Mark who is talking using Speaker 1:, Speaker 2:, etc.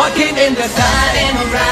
Speaker 1: walking in the sun and around.